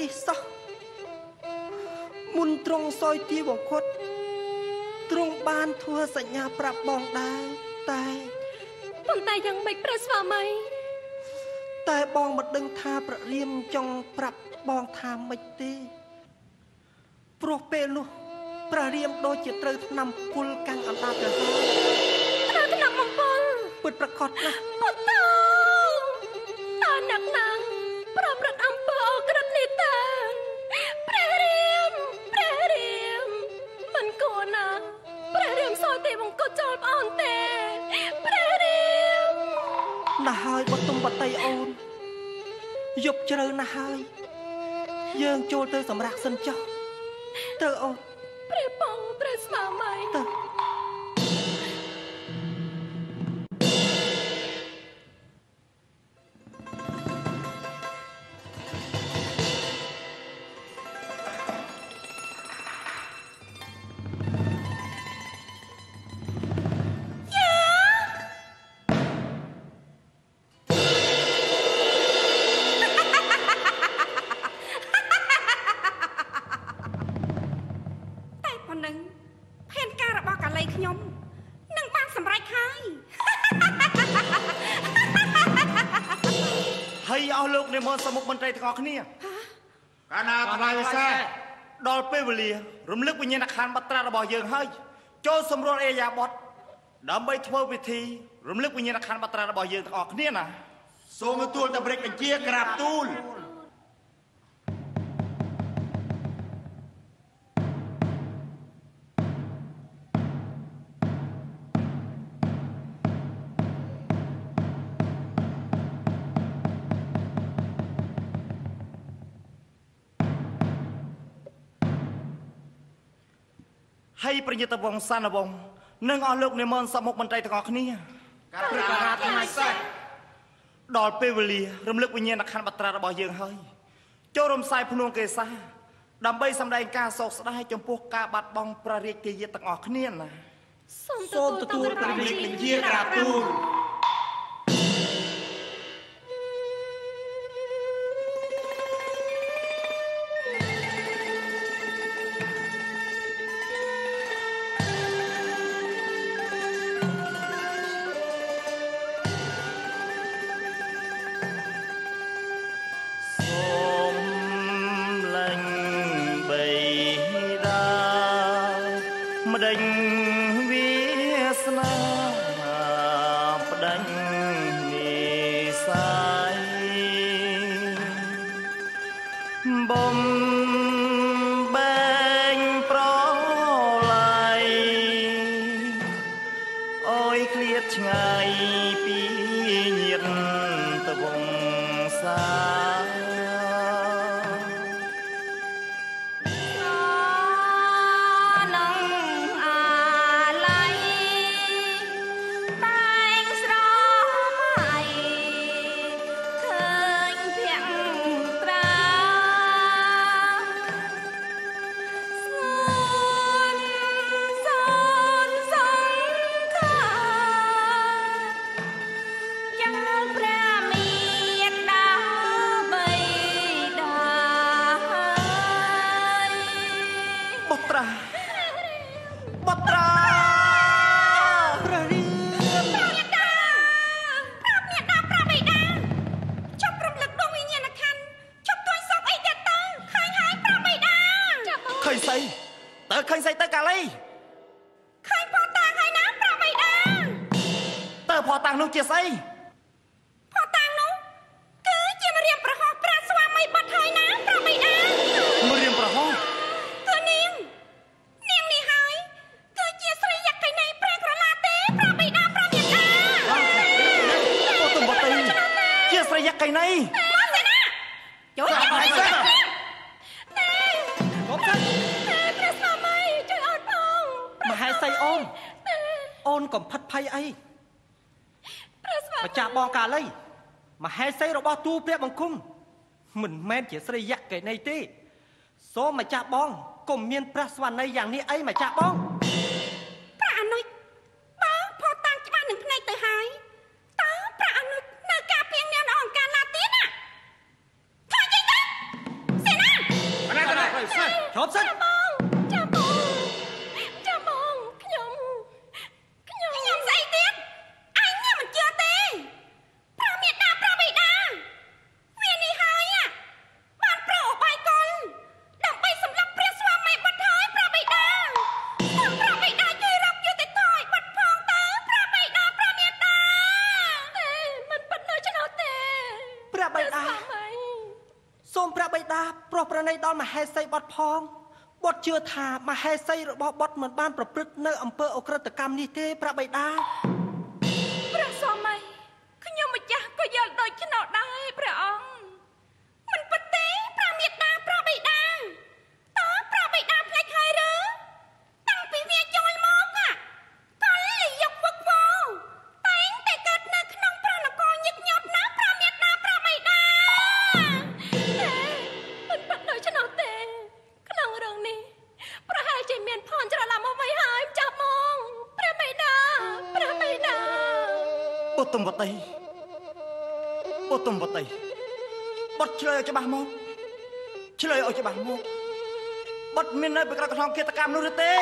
នេះសោះមុនត្រង់សោយទីវង្គត់ទ្រង់បានធ្វើសញ្ញាប្រាប់បងដែរតែប៉ុន្តែយ៉ាងម៉េចព្រះស្វាមីតែបងមិនដឹងថាប្ររៀមចង់ប្រាប់បងថាម៉េចទេព្រោះពេលនោះព្រះរៀមដូចជាត្រូវថ្នាំពុលកាំងអណ្ដាតទៅហើយត្រូវថ្នាក់បំពល់ពិតប្រកបណាស់ពុទ្ធោតើ ណាស់ហើយបតុមវតីអូនយប់ជ្រៅណាស់ហើយ យើងចូលទៅសម្រាប់សិនចុះទៅអូនព្រះបងព្រះស្វាមីទៅ ររបស់កាលីខ្ញុំនឹងបានសម្រេចហើយហើយអស់លោកនិមន្តសមុខមន្ត្រីទាំងអស់គ្នាកាលណាថ្លៃវិសេសដល់ពេលវេលា រំលឹកវិញ្ញាណក្ខន្ធបត្រារបស់យើងហើយ ចូលសម្រួលអេយ៉ាបតដើម្បីធ្វើពិធី រំលឹកវិញ្ញាណក្ខន្ធបត្រារបស់យើងទាំងអស់គ្នាណាសូមទទួលតែព្រះបញ្ជាក្រាបទូល ប្រយុទ្ធវង្សានវង្សនិងអស់លោកនិមន្តសមុខមន្ត្រីទាំងអស់គ្នាកាលណាថ្លៃវិសេសដល់ពេលវេលារំលឹកវិញ្ញាណក្ខន្ធបត្រារបស់យើងហើយចូលរំសាយភ្នួងកេសាដើម្បីសម្ដែងការសោកស្ដាយចំពោះការបាត់បង់ព្រះរាជទាយាទទាំងអស់គ្នាណាសូមសូមទទួលព្រះរាជបញ្ជាក្រាបទូល ឃើញស្អីតើឃើញស្អីទៅកាលីឃើញផោះតាងហើយណាប្រាប់បិតាតើផោះតាំងនោះជាស្អី អីព្រះស្វាម្ចាស់បងកាលីមហេសីរបស់ទូព្រះបង្គំមិនមែនជាស្រីយៈកេណីទេសូមម្ចាស់បងកុំមានព្រះស្វណ្ណីយ៉ាងនេះអីម្ចាស់បង ប្រណីដល់មហេសីបុតផងបុតជឿថាមហេសីរបស់បុតមិនបានប្រព្រឹត្តនៅអំពើអក្រិតកម្មនេះទេប្រាប់បិតា មាននៅពីក្រោយក្រហមគិតកម្មនោះឬទេ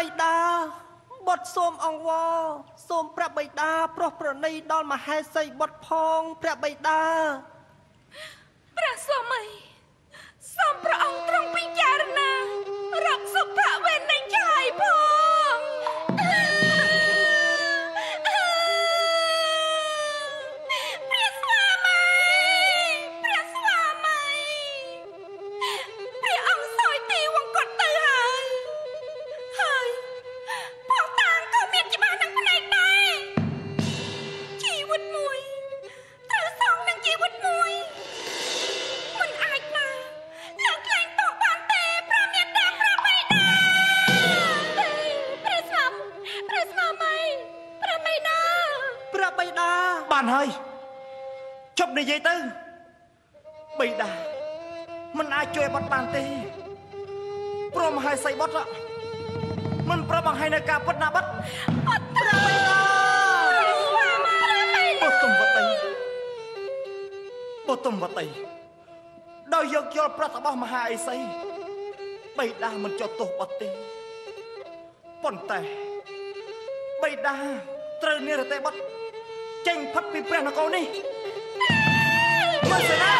បិតាបុត្រសូមអង្វរសូមព្រះបិតាប្រោះប្រណីដល់មហេសីបុត្រផងព្រះបិតាព្រះស្វាមីសូមព្រះអង្គទ្រង់ពិចារណារកសុភវេនិញ មិនចោទទោសបាត់ទេប៉ុន្តែបិតាត្រូវនិរតេបុត្រចេញផុតពីព្រះនគរនេះមើលសិនណា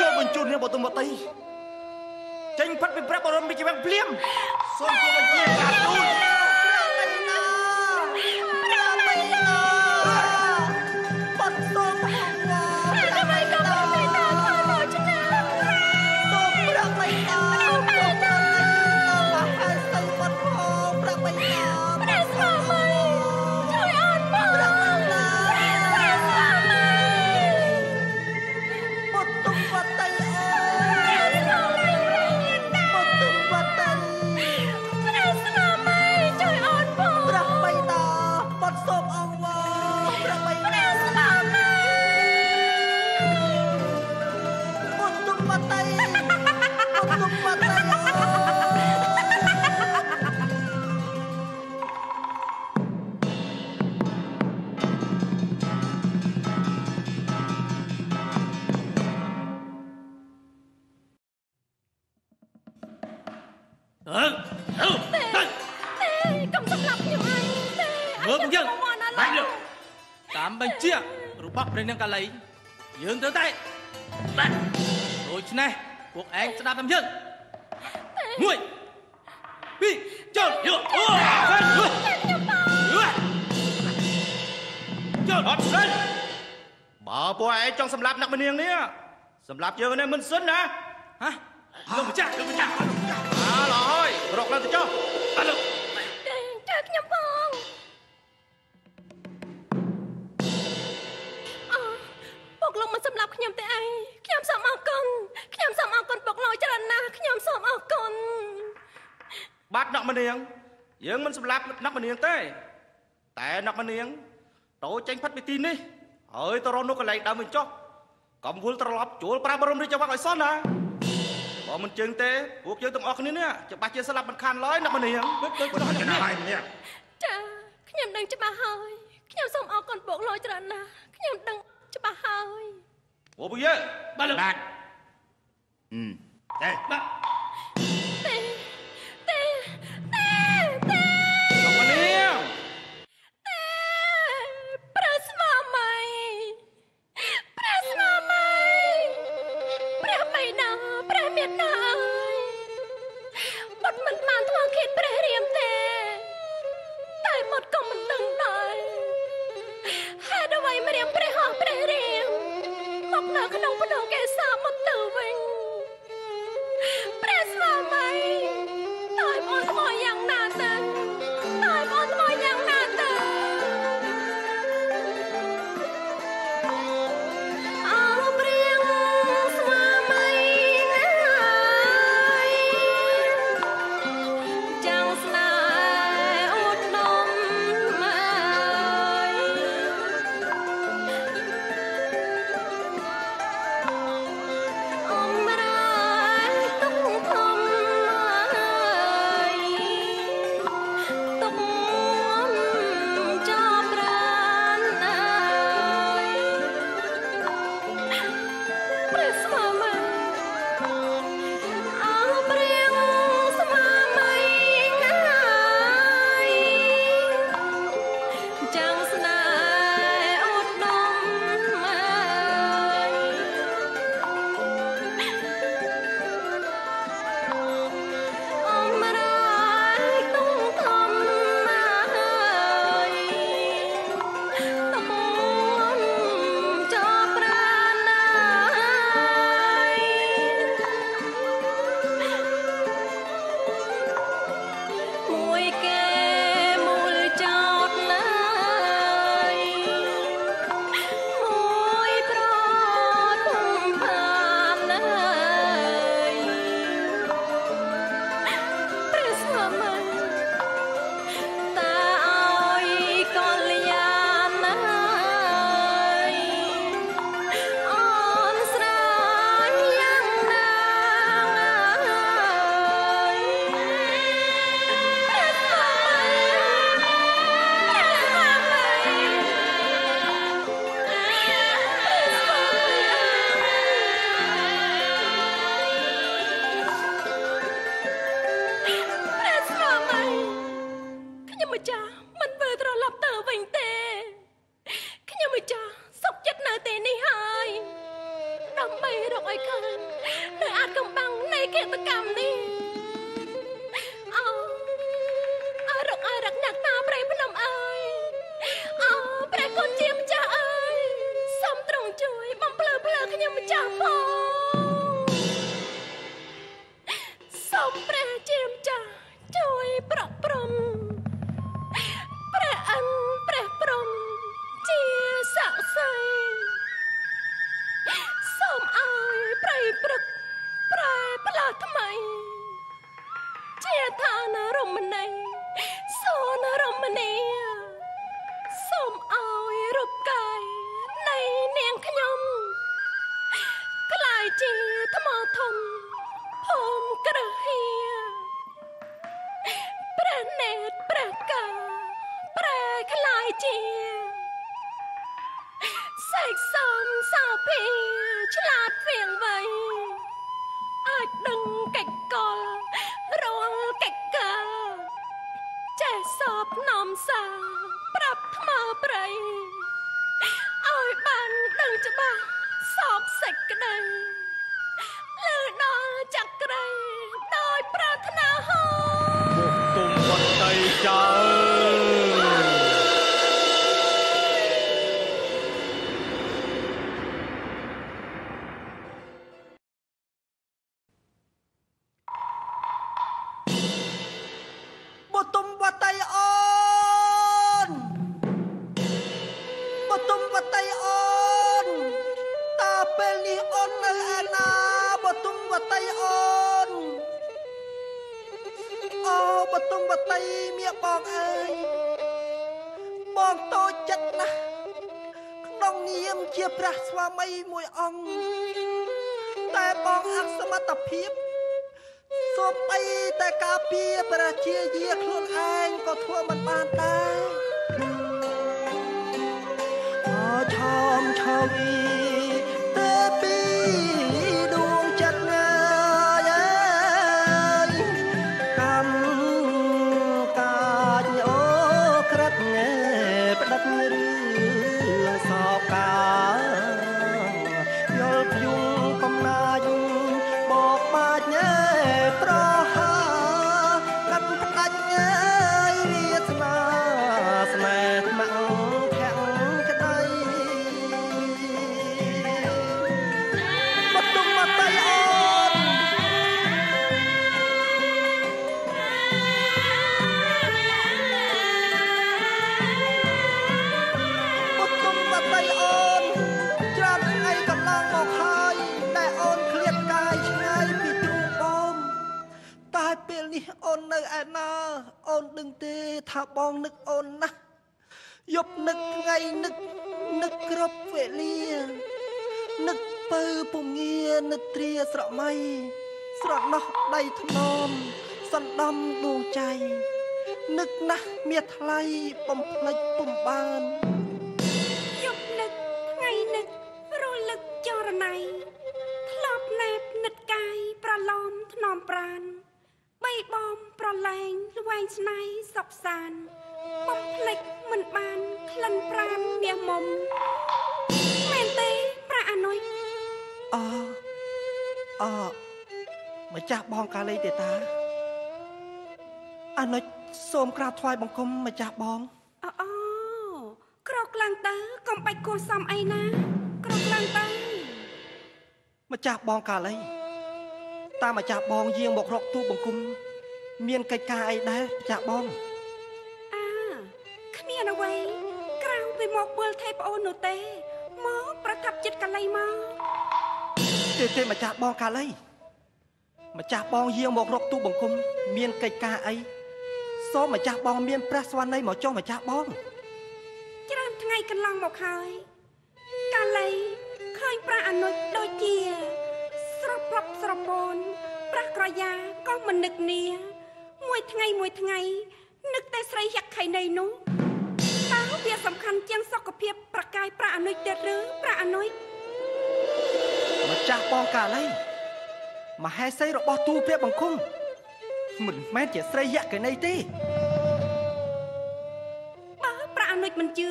ចូលបញ្ជូននាងបទុមតីចេញផុតពីព្រះបរមរាជវាំងភ្លាមសូមគោរពជាការទូត កាលីយើងត្រូវតែបាត់ដូច្នេះពួកឯងស្ដាប់តាមយើងមួយពីរចូលយកអូសិនចូលអត់សិនបើពួកឯងចង់សម្លាប់អ្នកម្នាងនេះសម្លាប់យើងនេះមិនសិនណាហ៎លោកម្ចាស់លោកម្ចាស់អើឡើយរកឡើងទៅចុះអត់លោកទេជួយខ្ញុំផង លោកមិនសម្លាប់ខ្ញុំទេអីខ្ញុំសូមអរគុណខ្ញុំសូមអរគុណពុកលោកច្រើនណាស់ខ្ញុំសូមអរគុណបាត់អ្នកម្នាង យើងមិនសម្លាប់អ្នកម្នាងទេ តែអ្នកម្នាងតូចចេញផិតពីទីនេះហើយទៅរកនោះកន្លែងដើមវិញចុះកុំវល់ត្រឡប់ជួលប្រាបរមរាជវាំងឲ្យសោះណាបើមិនជើងទេពួកយើងទាំងអស់គ្នានេះច្បាស់ជាស្លាប់មិនខានឡើយអ្នកម្នាងដូចដូចដូចចំណាយម្នាក់ចាខ្ញុំដឹងច្បាស់ហើយខ្ញុំសូមអរគុណពុកលោកច្រើនណាស់ខ្ញុំដឹង ច្បាស់ហើយពួកពួកយើងបាទលោកដាច់អឺទេបាទទេ នេះអូននៅឯណាអូនដឹងទេថាបងនឹកអូនណាស់យប់នឹកថ្ងៃនឹកនឹកគ្រប់វេលានឹកពៅពងានឹកត្រាស្រមៃស្រណោះដៃថ្នមសណ្ដំដួងใจនឹកណាស់មាសថ្លៃបំភ្លេចពុំបានយប់នឹកថ្ងៃនឹករលឹកចរណៃធ្លាប់ណែបនិតកាយប្រឡំថ្នមប្រាន បីបំប្រឡែងល្វែងស្នៃសុកសានបំភ្លេចមិនបានក្លិនប្រានមាសមុំមែនទេប្រាអនុយអអម្ចាស់បងកាលីទេតាអនុជសូមក្រាបថ្វាយបង្គំម្ចាស់បងអូអូក្រកឡើងទៅកុំបាច់គួរសមអីណាក្រកឡើងទៅម្ចាស់បងកាលី តាមម្ចាស់បងយាងមករកទូបង្គំមានកិច្ចការអីដែរម្ចាស់បងអាគ្មានអ្វីក្រៅពីមកមើលថេប្អូននោះទេមកប្រថាប់ចិត្តកលៃមកទេទេម្ចាស់បងកាលីម្ចាស់បងយាងមករកទូបង្គំមានកិច្ចការអីសូមម្ចាស់បងមានព្រះស្វាណីមកចុះម្ចាស់បង ច្រើនថ្ងៃកន្លងមកហើយកាលីឃើញប្រាអនុជដូចជា ស្រពប្រប់ស្រពូនប្រាស់ក្រយ៉ាក៏មិននឹកនីមួយថ្ងៃមួយថ្ងៃនឹកតែស្រីយក្ខីនៃនោះតើវាសំខាន់ជាងសុខភាពប្រកាយប្រាអនុជទៀតឬប្រាអនុជម្ចាស់បងកាលីមហេសីរបស់ទូព្រះបង្គំមិនមែនជាស្រីយក្ខិនីទេបើប្រាអនុជមិនជឿ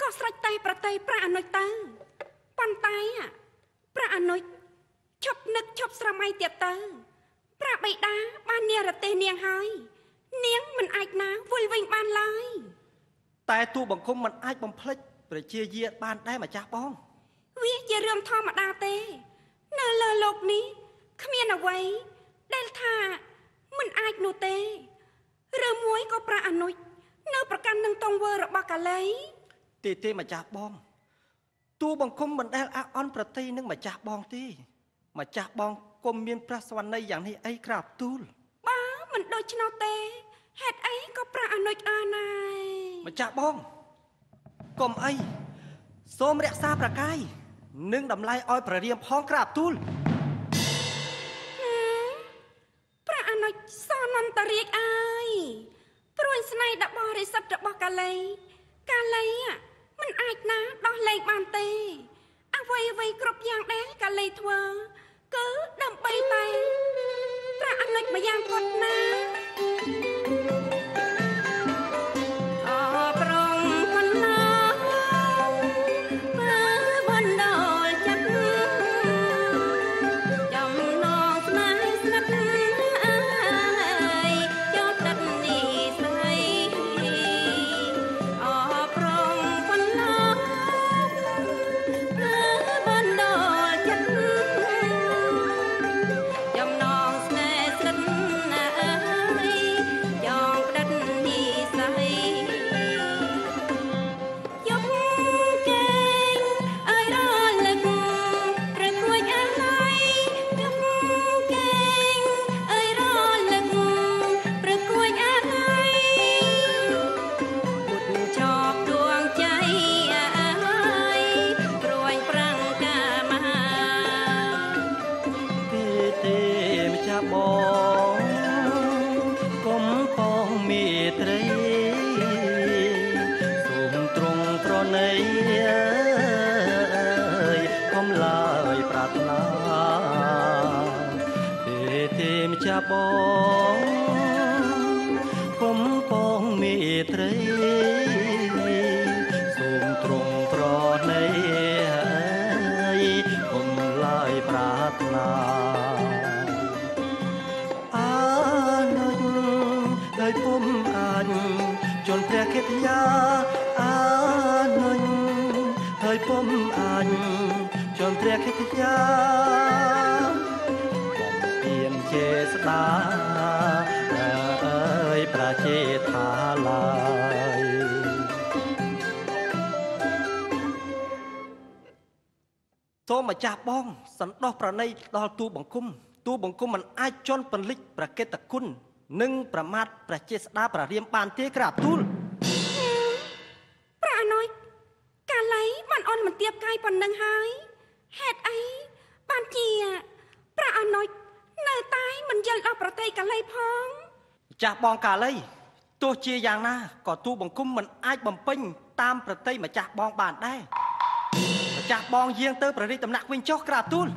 ក៏ស្រេចតែប្រតីប្រាអនុជទៅប៉ុន្តែอะ ព្រះអនុជឈប់នឹកឈប់ស្រមៃទៀតទៅព្រះបិតាបាននិរទេសនាងហើយ នាងមិនអាចណាវិលវិញបានឡើយ តែទូបង្គំមិនអាចបំភ្លេចប្រជាយាតបានដែរម្ចាស់បង វាជារឿងធម្មតាទេ នៅលើโลกនេះគ្មានអ្វីដែលថាមិនអាចនោះទេឬមួយក៏ព្រះអនុជនៅប្រកាន់នឹងទង្វើរបស់កាលី ទេទេម្ចាស់បង ទូបង្គំមិនដែលអះអន់ប្រតិនឹងម្ចាស់បងទេម្ចាស់បងគុំមានព្រះសវណ្ណីយ៉ាងនេះអីក្រាបទូលបើមិនដូច្នោះទេហេតុអីក៏ព្រះអនុជអាណាយម្ចាស់បងកុំអីសូមរក្សាប្រកាយនិងតម្លៃឲ្យព្រះរាមផងក្រាបទូលព្រះអនុជសនន្តរាជអើយព្រួយស្នេហ៍ដ៏បរិសុទ្ធរបស់កាលីកាលីอะ មិនអាចណាដោះលែងបានទេ អ្វីអ្វីគ្រប់យ៉ាងដែលកាលីធ្វើ គឺដើម្បីតែព្រះអនុចម្យ៉ាងគាត់ណា មម្ចាស់បងសន្តោសប្រណីដល់ទូបង្គំទូបង្គំមិនអាចជន់ពន្លិចប្រកេតគុណនិងប្រមាថព្រះចេស្តាព្រះរាមបានទេក្រាបទូលព្រះអនុជកាលីបានអន់មិនទៀបកាយប៉ុណ្ណឹងហើយហេតុអីបានជាព្រះអនុជនៅតែមិនយល់ដល់ប្រតិកាលីផងម្ចាស់បងកាលីទោះជាយ៉ាងណាក៏ទូបង្គំមិនអាចបំពេញតាមប្រតិម្ចាស់បងបានដែរម្ចាស់បងយាងទៅព្រះរាជដំណាក់វិញចុះក្រាបទូល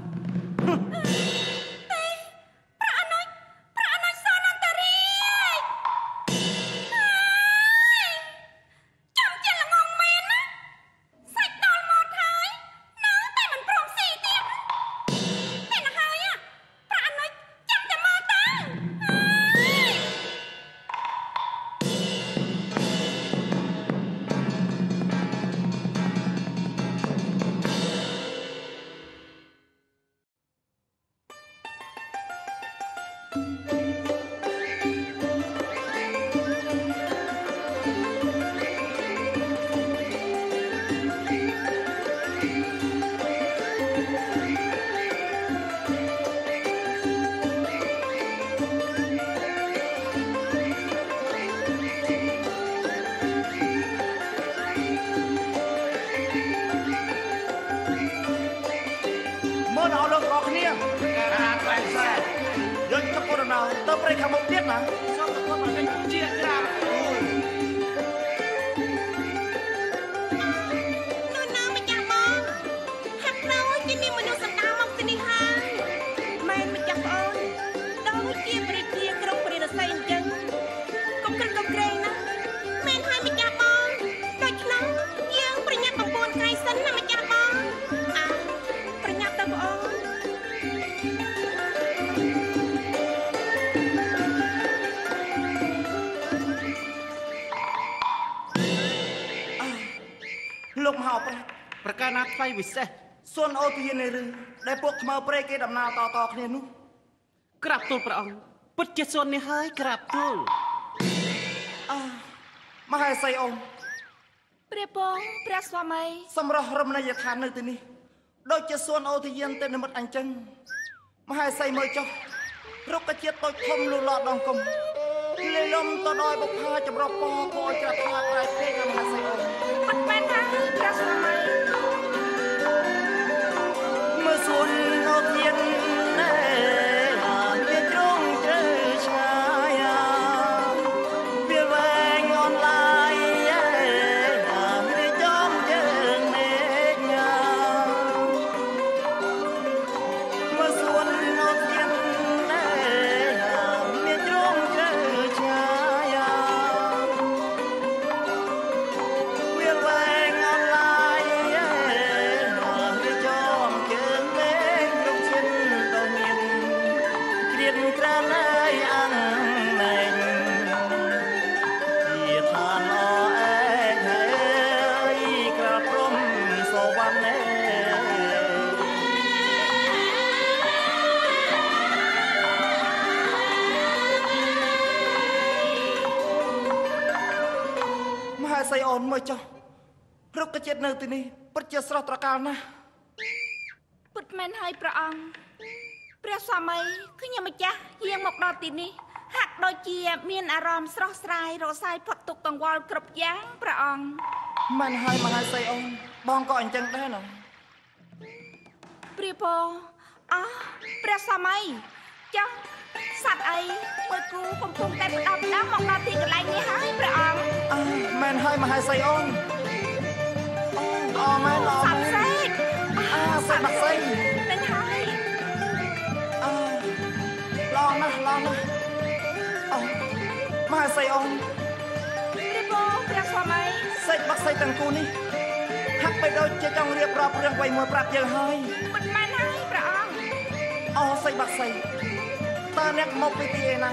នអូទាននេះឬដែលពួកខ្មៅព្រៃគេដំណើរតតគ្នានោះក្រាបទូលព្រះអង្គពិតជាសួននេះហើយក្រាបទូលអើមហេសីអូនព្រះបងព្រះស្វាមីសម្រាប់រមណីយដ្ឋាននៅទីនេះដូចជាសួនអូទានទេនិមិត្តអញ្ចឹងមហេសីមើលចុះរុក្ខជាតិតូចធំលូឡដងគុំលេលំទៅដោយបុផាចម្រុះពណ៌គួរឲ្យច្រាស់ខ្លាំងដែរពេកណាមហេសីអូនមិនមែនហើយព្រះស្វាមី ន នៅទីនេះពិតជាស្រស់ត្រកាលណាស់ពិតមែនហើយព្រះអង្គព្រះស្វាមីខ្ញុំម្ចាស់យាងមកដល់ទីនេះហាក់ដូចជាមានអារម្មណ៍ស្រស់ស្រាយរសាយផុតទុកកង្វល់គ្រប់យ៉ាងព្រះអង្គមែនហើយមហាសីអូនបងក៏អញ្ចឹងដែរណាព្រះបងអោះព្រះស្វាមីចាស់សត្វអីមើលគូកំពុងតែផ្ដោតផ្ដោតមកដល់ទីកន្លែងនេះហើយព្រះអង្គអើមែនហើយមហាសីអូន អូអមែនអសត្វមែនសេកអើសេបាក់សីនឹងហើយអើល្អណាស់ល្អណាស់អូមហាសីអូនព្រះបងព្រះស្វាមីសេចបាក់សីទាំងគូនេះហាក់បីដូចជាចង់រៀបរាប់រឿងអ្វីមួយប្រាប់យើងហើយមិនមែនហើយព្រះអង្គអូសេចបាក់សីតើអ្នកមកពីទីឯណា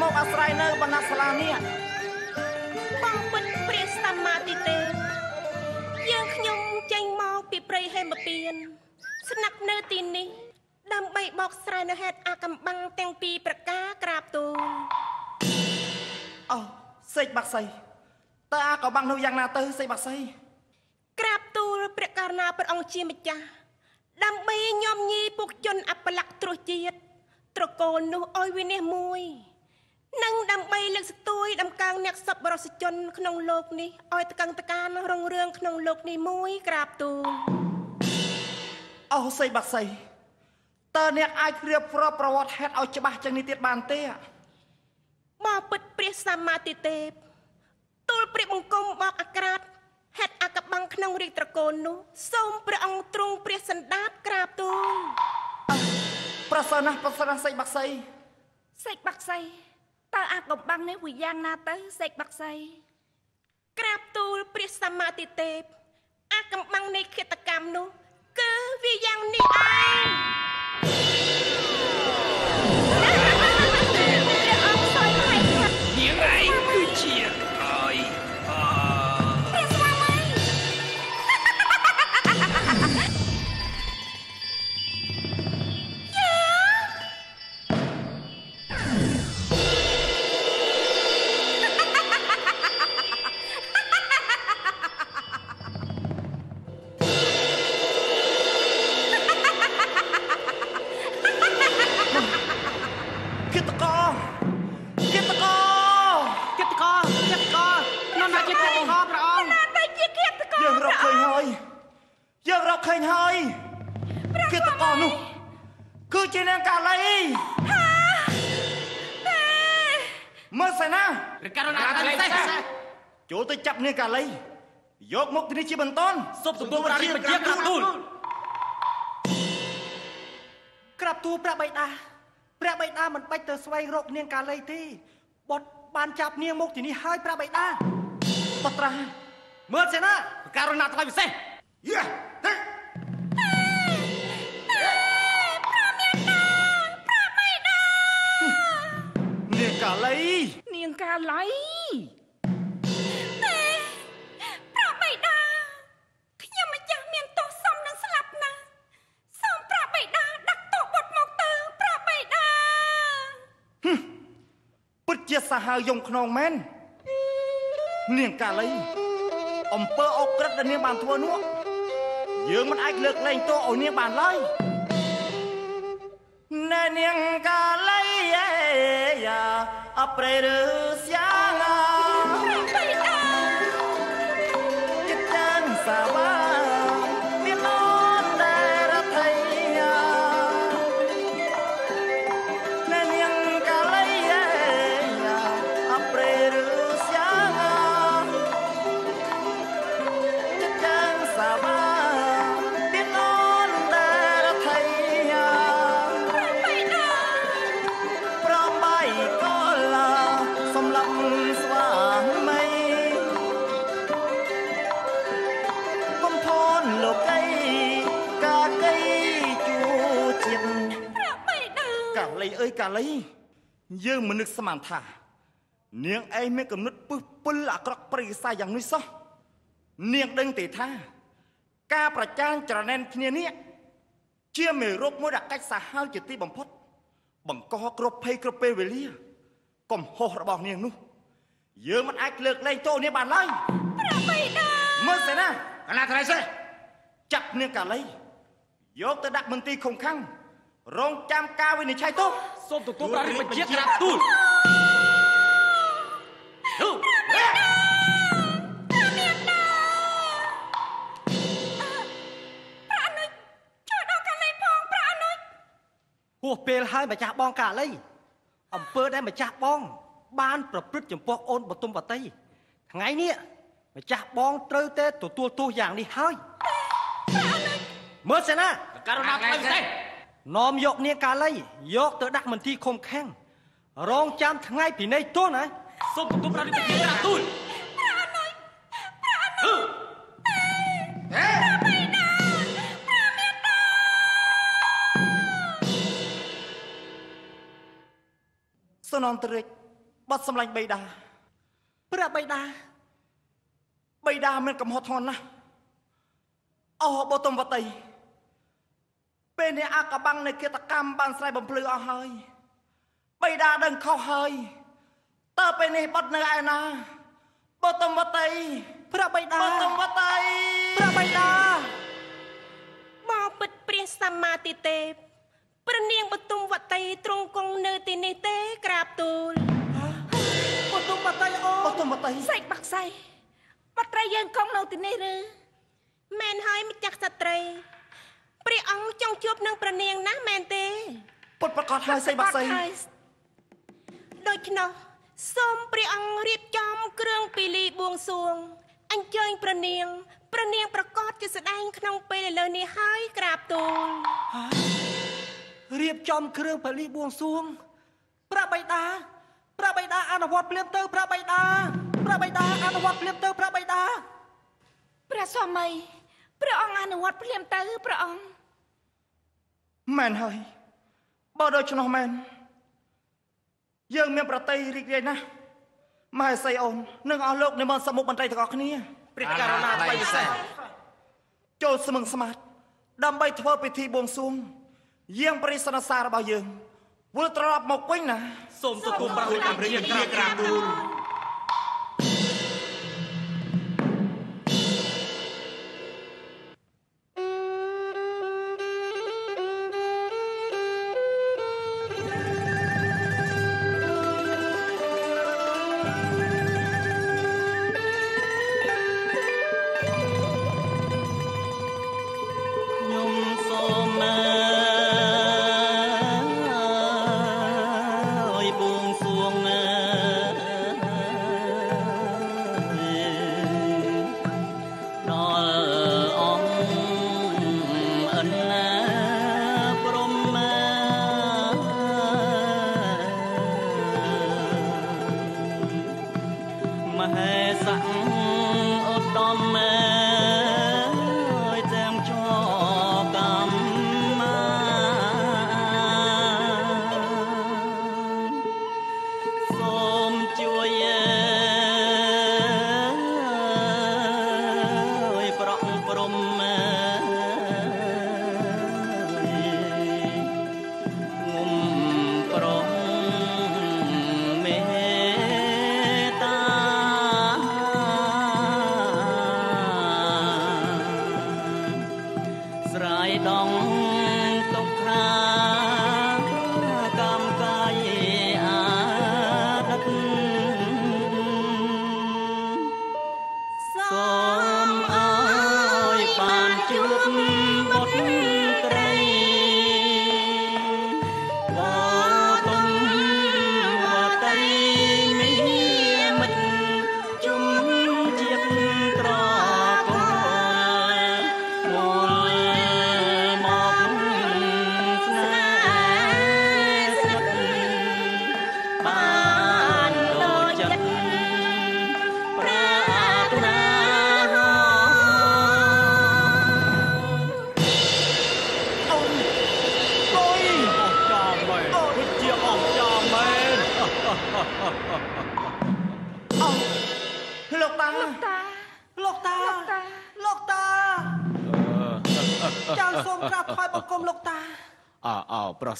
មកអាស្រ័យនៅបណ្ណាសាលានេះបងពិតព្រះសម្មាទិទេ ពីព្រៃហេមពៀនស្នាក់នៅទីនេះដើម្បីបកស្រាយនៅហេតុអាកំបាំងទាំងពីរប្រការក្រាបទូលអូសេចបាក់សីតើអាក៏បាំងនោះយ៉ាងណាទៅសេចបាក់សីក្រាបទូលព្រះករុណាព្រះអង្គជាម្ចាស់ដើម្បីញោមញីពុកជនអបលក្ខត្រុសជាតិត្រកូលនោះឲ្យវិនិច្ឆ័យមួយនិងដើម្បីលើកស្ទួយដំកើងអ្នកសប្បុរសជនក្នុងលោកនេះឲ្យតកឹងតកានរុងរឿងក្នុងលោកនេះមួយក្រាបទូល អូសេចបាក់សីតើអ្នកអាចរៀបរាប់ប្រវត្តិហេតុឲ្យច្បាស់ចឹងនេះទៀតបានទេបបពិតព្រះសម្មាទិទេពទូលព្រះបង្គំបកអាក្រាតហេតុអកបាំងក្នុងរាជត្រកូលនោះសូមព្រះអង្គទ្រង់ព្រះសណ្ដាតក្រាបទូលប្រសើរណាស់ប្រសើរណាស់សេចបាក់សីសេកបាក់សីតើអាកំបាំងនេះវាយ៉ាងណាទៅសេកបាក់សីក្រាបទូលព្រះសម្មាទិទេពអាកំបាំងនៃឃាតកម្មនោះ គឺវាយ៉ាងនេះ សូមសំទោសរាជបញ្ជាក្រាបទូលក្រាបទូលព្រះបិតាព្រះបិតាមិនបាច់ទៅស្វែងរកនាងកាលីទេបុតបានចាប់នាងមកទីនេះហើយព្រះបិតាបត្រាមើលសេណាព្រះករុណាថ្លៃពិសេសយ៉ាហេនាងកាលីនាងកាឡៃ ហាវយំខ្នងមែននាងកាលីអំពើអក្រិតដែលនាងបានធ្វើនោះយើងមិនអាចលើកលែងទោសឲ្យនាងបានឡើយណែនាងកាលីយ៉ាអប្រេឬស្យា អើយកាលី យើងមិននឹកស្មានថា នាងឯងមានកំណត់ពឹសពុលអាក្រក់ប្រិយសាយ៉ាងនេះសោះនាងដឹងទេថា ការប្រចាំច្រណែនគ្នានេះជាមេរោគមួយដែលកាច់សាហាវជាទីបំផុត បង្កគ្រប់ភ័យគ្រប់ពេលវេលាកំហុសរបស់នាងនោះ យើងមិនអាចលើកលែងទោសនាងបានឡើយព្រះបៃតាមើលសេណាកណាត្រៃសេះចាប់នាងកាលីយកទៅដាក់មន្ទីរឃុំឃាំង រងចាំការវិនិច្ឆ័យទោសសូមទទួលប្រារិបញ្ជាក្រាបទូលហូព្រះអនុជជួយដល់កាលីផងព្រះអនុជហួសពេលហើយម្ចាស់បងកាលីអំពើដែលម្ចាស់បង បាន ប្រព្រឹត្តចំពោះអូនបទុមបតីថ្ងៃនេះម្ចាស់បងត្រូវតែទទួលទោសយ៉ាងនេះហើយមើលសេណាករណាថ្លៃពិសេស នាំយកនាងកាលីយកទៅដាក់មន្ទីរឃុំឃាំងរងចាំថ្ងៃពិន័យទោសណាសូមទទួលប្រារិបញ្ជាក្រាបទូលហូសុនន្តរិចបាត់សម្លាញ់បៃតាព្រះបិតាបៃតាមានកំហុសធ្ងន់ណាស់អស់បទុមវតី ពេលនេះអាកបាំងនៃគិតកម្មបានស្រ័យបំភ្លឺអស់ហើយបៃតាដឹងខុសហើយតើពេលនេះបាត់នៅឯណាបទុមវតីព្រះបិតាបទុមវតីព្រះបិតាមកពិតព្រះសម្មាទិទេពព្រះនាងបទុមវតីទ្រង់គង់នៅទីនេះទេក្រាបទូលបទុមបតីអូបទុមវតីសេចបាក់សៃបត្រីយើងកង់នៅទីនេះឬមែនហើយម្ចាស់ស្ត្រី ព្រះអង្គចង់ជួបនឹងព្រះនាងណាស់មែនទេពុតប្រកាសហើយសៃបាក់សៃហើយដូច្នោះសូមព្រះអង្គរៀបចំគ្រឿងពីលីបួងសួងអញ្ជើញព្រះនាងព្រះនាងប្រកាសជាស្ដែងក្នុងពេលឥឡូវនេះហើយក្រាបទូលរៀបចំគ្រឿងពលីបួងសួងព្រះបិតាព្រះបិតាអនុវត្តភ្លាមទៅព្រះបិតាព្រះបិតាអនុវត្តភ្លាមទៅព្រះបិតាព្រះស្វាមីព្រះអង្គអនុវត្តភ្លាមទៅព្រះអង្គ មែនហើយបើដូច្នោះមែនយើងមានប្រតិរីករាយណាស់មហេសីអូននិងអស់លោកនិមន្តសមុខមន្ត្រីទាំងអស់គ្នាព្រះករណាថ្លៃពិសេសចូលស្មឹងស្មាតដើម្បីធ្វើពិធីបួងសួងយាងប្រិសនសាររបស់យើងវិលត្រឡប់មកវិញណាសូមទទួលប្រារិបញ្ជាក្រាបទូល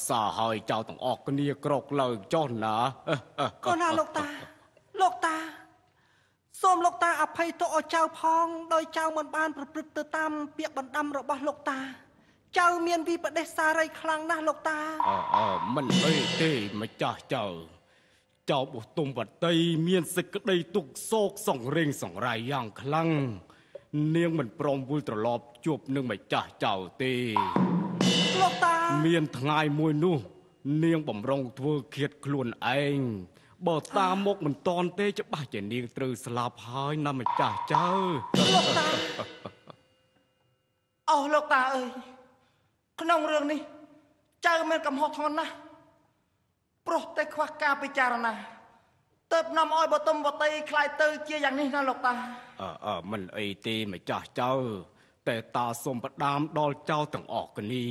សើរហើយចៅទាំងអស់គ្នាក្រកឡើងចុះណាក៏ណាលោកតា លោកតា សូមលោកតាអភ័យទោសឲ្យចៅផងដោយចៅមិនបាន ប្រព្រឹត្តទៅតាម ពាក្យបណ្ដាំរបស់លោកតាចៅមានវិបដិសារីខ្លាំងណាស់លោកតាអើអើមិនអីទេម្ចាស់ចៅចៅបុទុំវតីមានសេចក្តីទុក្ខសោកសង្រេងសង្រាយយ៉ាងខ្លាំងនាងមិនព្រមវិលត្រឡប់ជួបនឹងម្ចាស់ចៅទេលោកតា មានថ្ងៃមួយនោះ នាងបំរុងធ្វើឃាតខ្លួនឯងបើតាមកមិនតន់ទេច្បាស់ជានាងត្រូវស្លាប់ហើយណាម្ចាស់ចៅលោកតាអស់លោកតាអើយក្នុងរឿងនេះ ចៅមានកំហុសធ្ងន់ណាស់ព្រោះតែខ្វះការពិចារណាទៅនាំឲ្យបតុមវតីខ្លាយទៅជាយ៉ាងនេះណាលោកតាអើអើមិនអីទេម្ចាស់ចៅតែតាសូមផ្ដាមដល់ចៅទាំងអស់គ្នា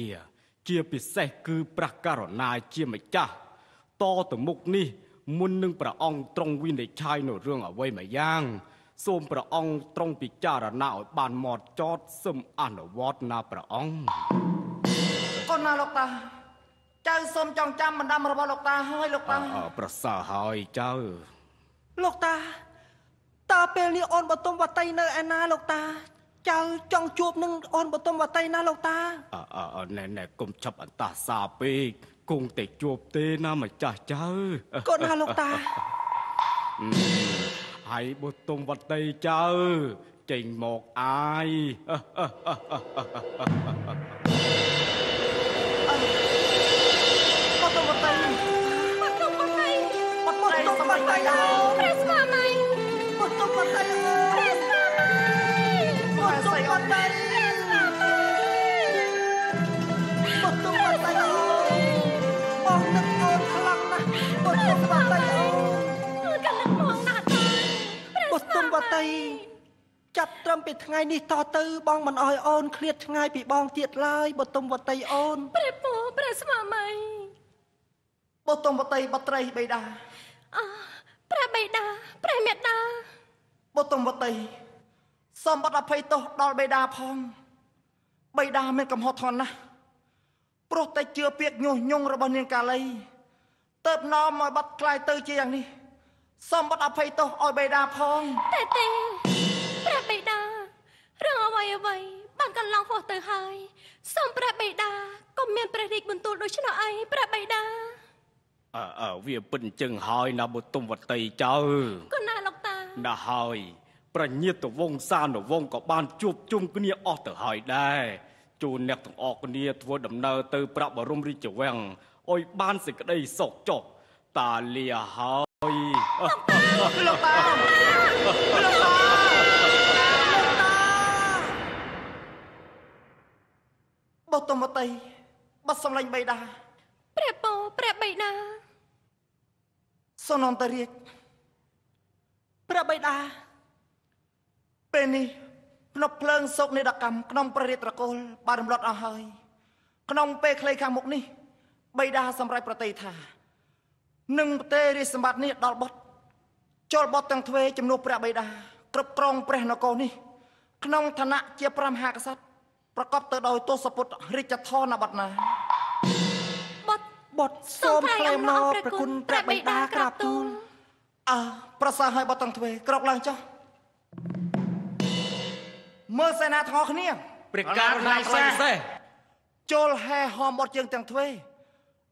ជាពិសេសគឺព្រះករុណាជាម្ចាស់តទៅមុខនេះមុននឹងព្រះអង្គទ្រង់វិនិច្ឆ័យនៅរឿងអ្វីមួយយ៉ាង សូមព្រះអង្គទ្រង់ពិចារណាឲ្យបានម៉ត់ចត់សឹមអនុវត្តណាព្រះអង្គកូនណាលោកតាចៅសូមចងចាំបណ្ដាំរបស់លោកតាហើយលោកអើតាអើប្រសើរហើយចៅលោកតាតើពេលនេះអូនបតុមវតីនៅឯណាលោកតា ចៅចង់ជួបនឹងអូនបតុមវតីណាលោកតាអើអើអើណែណែកុំចាប់អន្តាសាពេកគង់តែជួបទេណាម្ចាស់ចៅកូនណាលោកតាហើយបុទុំវតីចៅចេញមកអាយ បុស្ទុមវតីចាប់ត្រឹមពីថ្ងៃនេះតទៅបងមិនអោយអូនឃ្លាតឆ្ងាយពីបងទៀតឡើយបុស្ទុមវតីអូនព្រះពូព្រះស្វាមីបតុមវតីបត្រីបេដាអើព្រះបិតាព្រះមេតាបតុមវតីសូមបတ်អភ័យទោសដល់បេដាផងបេដាមានកំហុសធ្ងន់ណាស់ព្រោះតែជឿពាក្យញុះញង់របស់នាងកាលីទៅនាំឲ្យបាត់ខ្លាយទៅជាយ៉ាងនេះ សូមបတ်អភ័យទោសឲ្យបេដាផងតែទេព្រះបិតារឿងអ្វីអ្វីបានកន្លងហួសទៅហើយសូមព្រះបិតាកុំមានព្រះរាជបន្ទូលដូច្នោះអីព្រះបិតាអើអើវាពិតអញ្ចឹងហើយណាបុទុំវតីចៅកូនណាលោកតាណាហើយប្រញាតវងសានវងក៏បានជួបជុំគ្នាអស់ទៅហើយដែរជួនអ្នកទាំងអស់គ្នាធ្វើដំណើរទៅប្រាក់បរមរាជវាំងអុយបានសេចក្តីសុខចុះតាលាហើ យលោកតាលោកតាបតុមវតីបាត់សម្លាញ់បេដាព្រះពូព្រះបិតាសុនន្តរាជព្រះបិតាពេលនេះភ្នប់ភ្លើងសោកនេដកម្មក្នុងព្រះរាជត្រកូលបានរំលត់អស់ហើយ ក្នុងពេលខ្លីខាងមុខនេះបៃតាសម្រេចប្រតិថា នឹងប្រទេសរាជសម្បត្តិនេះដល់បុតចូលបុតទាំងទ្វេជំនួសព្រះបៃតាគ្រប់គ្រងព្រះនគរនេះ ក្នុងឋានៈជាព្រះមហាក្សត្រប្រកបទៅដោយទសពុទ្ធរាជធនបတ်ណាបុតបុត្រសូមថ្លែងមកប្រគុណព្រះបិតាក្រាបទូលអើប្រសើរហើយបុតទាំងទ្វេក្រោកឡើងចុះមើលសេនាទាំងអស់គ្នាព្រះករុណាខ្លាំងសេះចូលហែហមបត់ជើងទាំងទ្វេ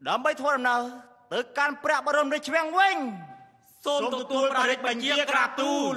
ដើម្បីធ្វើដំណើរ ទៅកាន់ព្រះបរមរាជវាំងវិញសូមទទួលព្រះរាជបញ្ជាក្រាបទូល